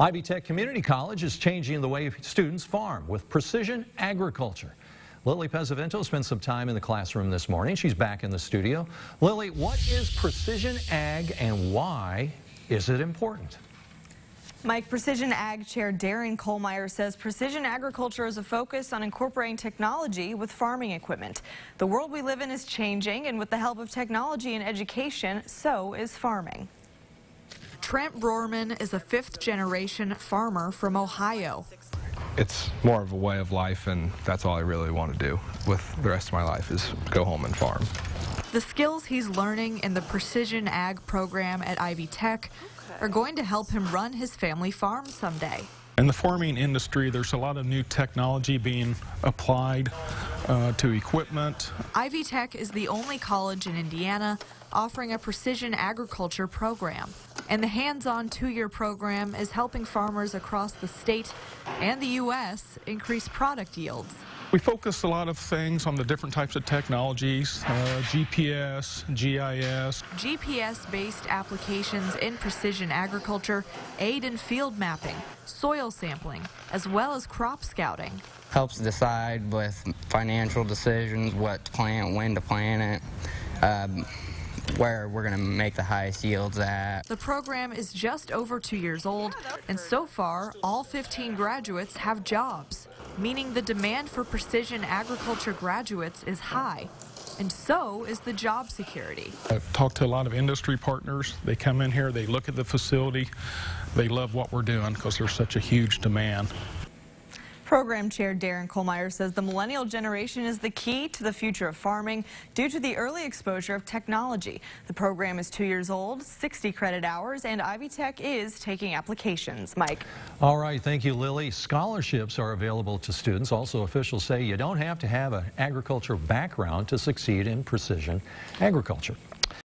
Ivy Tech Community College is changing the way students farm with precision agriculture. Lily Pesavento spent some time in the classroom this morning. She's back in the studio. Lily, what is precision ag and why is it important? Mike, Precision Ag Chair Darren Kohlmeyer says precision agriculture is a focus on incorporating technology with farming equipment. The world we live in is changing, and with the help of technology and education, so is farming. Trent Rohrman is a fifth generation farmer from Ohio. It's more of a way of life, and that's all I really want to do with the rest of my life is go home and farm. The skills he's learning in the Precision Ag program at Ivy Tech are going to help him run his family farm someday. In the farming industry, there's a lot of new technology being applied uh, to equipment. Ivy Tech is the only college in Indiana offering a precision agriculture program. And the hands-on two-year program is helping farmers across the state and the U.S. increase product yields. We focus a lot of things on the different types of technologies, uh, GPS, GIS. GPS-based applications in precision agriculture aid in field mapping, soil sampling, as well as crop scouting. Helps decide with financial decisions what to plant, when to plant it. Um, where we're going to make the highest yields at. The program is just over two years old, and so far, all 15 graduates have jobs, meaning the demand for precision agriculture graduates is high. And so is the job security. I've talked to a lot of industry partners. They come in here, they look at the facility, they love what we're doing because there's such a huge demand. Program Chair Darren Kohlmeyer says the millennial generation is the key to the future of farming due to the early exposure of technology. The program is two years old, 60 credit hours, and Ivy Tech is taking applications. Mike. All right, thank you, Lily. Scholarships are available to students. Also, officials say you don't have to have an agricultural background to succeed in precision agriculture.